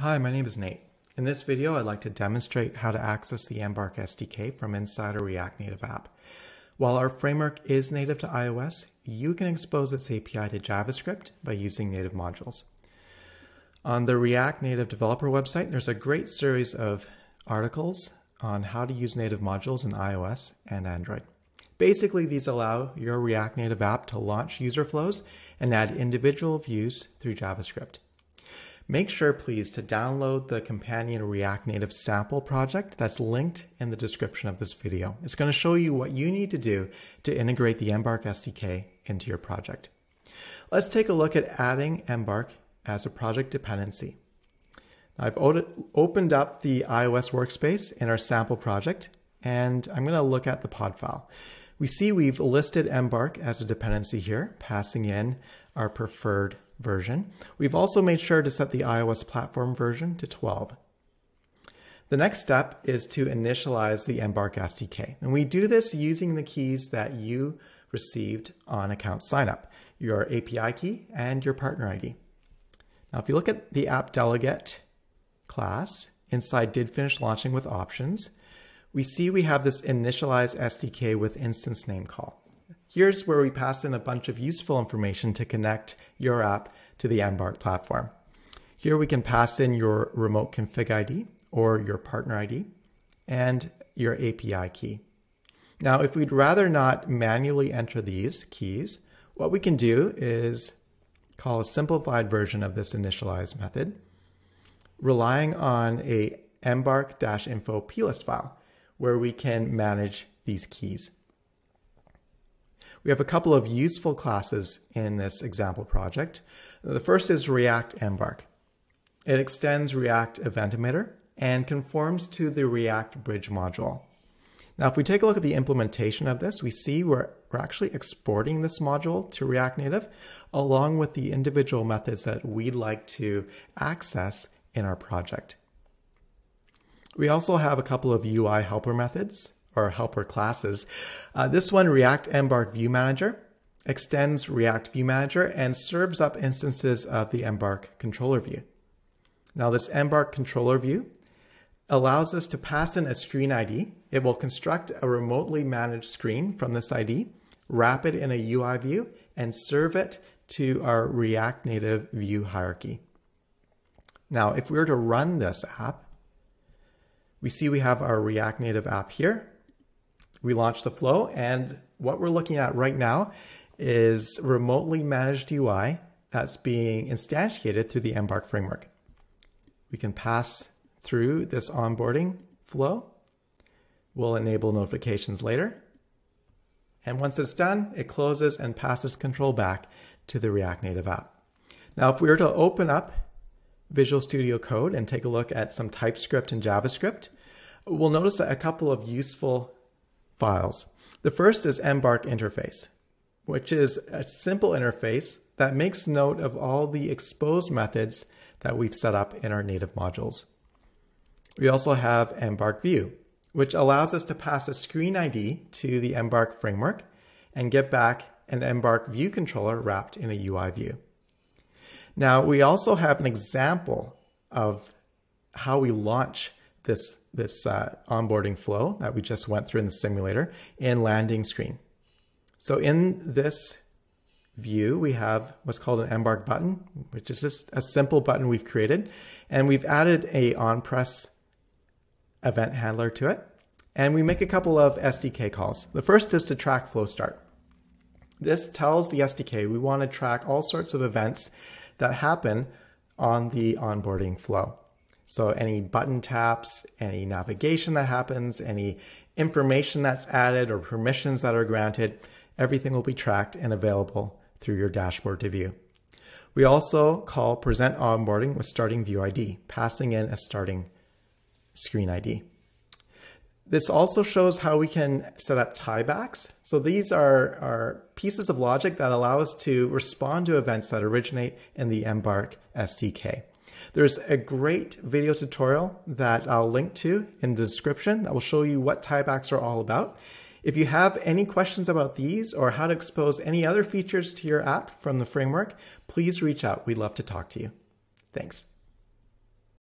Hi, my name is Nate. In this video, I'd like to demonstrate how to access the mbark SDK from inside a React Native app. While our framework is native to iOS, you can expose its API to JavaScript by using native modules. On the React Native developer website, there's a great series of articles on how to use native modules in iOS and Android. Basically, these allow your React Native app to launch user flows and add individual views through JavaScript. Make sure, please, to download the companion React Native sample project that's linked in the description of this video. It's going to show you what you need to do to integrate the mbark SDK into your project. Let's take a look at adding mbark as a project dependency. I've opened up the iOS workspace in our sample project, and I'm going to look at the pod file. We see we've listed mbark as a dependency here, passing in our preferred version. We've also made sure to set the iOS platform version to 12. The next step is to initialize the mbark SDK. And we do this using the keys that you received on account signup, your API key and your partner ID. Now, if you look at the app delegate class inside did finish launching with options, we see we have this initialize SDK with instance name call. Here's where we pass in a bunch of useful information to connect your app to the mbark platform. Here we can pass in your remote config ID or your partner ID and your API key. Now, if we'd rather not manually enter these keys, what we can do is call a simplified version of this initialize method, relying on a mbark-info plist file where we can manage these keys. We have a couple of useful classes in this example project. The first is React mbark. It extends React Event Emitter and conforms to the React Bridge module. Now, if we take a look at the implementation of this, we see we're, we're actually exporting this module to React Native along with the individual methods that we'd like to access in our project. We also have a couple of UI helper methods or helper classes. Uh, this one, React mbark View Manager, extends React View Manager and serves up instances of the mbark controller view. Now this mbark controller view allows us to pass in a screen ID. It will construct a remotely managed screen from this ID, wrap it in a UI view, and serve it to our React Native view hierarchy. Now, if we were to run this app, we see we have our React Native app here we launched the flow and what we're looking at right now is remotely managed UI that's being instantiated through the mbark framework. We can pass through this onboarding flow. We'll enable notifications later. And once it's done, it closes and passes control back to the React Native app. Now, if we were to open up Visual Studio Code and take a look at some TypeScript and JavaScript, we'll notice a couple of useful files. The first is mbark interface, which is a simple interface that makes note of all the expose methods that we've set up in our native modules. We also have mbark View, which allows us to pass a screen ID to the mbark framework and get back an mbark View controller wrapped in a UI view. Now, we also have an example of how we launch this, this uh, onboarding flow that we just went through in the simulator in landing screen. So in this view, we have what's called an mbark button, which is just a simple button we've created. And we've added a on-press event handler to it. And we make a couple of SDK calls. The first is to track flow start. This tells the SDK we want to track all sorts of events that happen on the onboarding flow. So any button taps, any navigation that happens, any information that's added or permissions that are granted, everything will be tracked and available through your dashboard to view. We also call present onboarding with starting view ID, passing in a starting screen ID. This also shows how we can set up tiebacks. So these are, are pieces of logic that allow us to respond to events that originate in the mbark SDK. There's a great video tutorial that I'll link to in the description that will show you what tiebacks are all about. If you have any questions about these or how to expose any other features to your app from the framework, please reach out. We'd love to talk to you. Thanks.